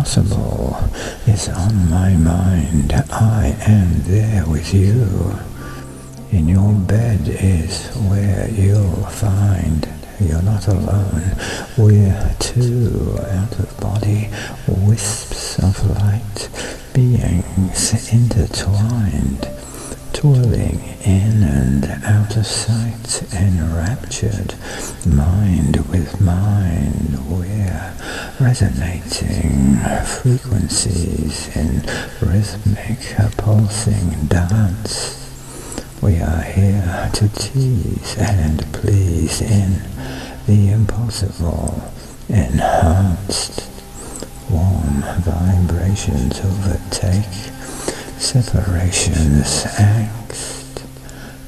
impossible is on my mind. I am there with you. In your bed is where you'll find you're not alone. We're two out of body wisps of light, beings intertwined, twirling in and out of sight, enraptured, mind with mind. Resonating frequencies in rhythmic pulsing dance. We are here to tease and please in the impossible, enhanced. Warm vibrations overtake separation's angst,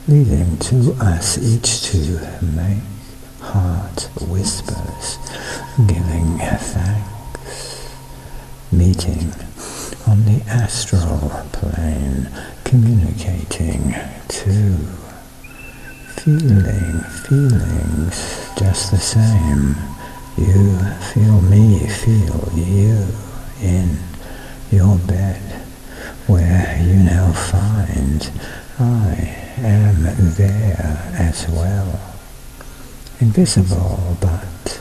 leading to us each to make heart whispers, giving thanks, meeting on the astral plane, communicating to feeling feelings just the same. You feel me, feel you in your bed, where you now find I am there as well. Invisible, but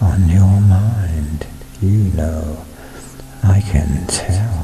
on your mind, you know, I can tell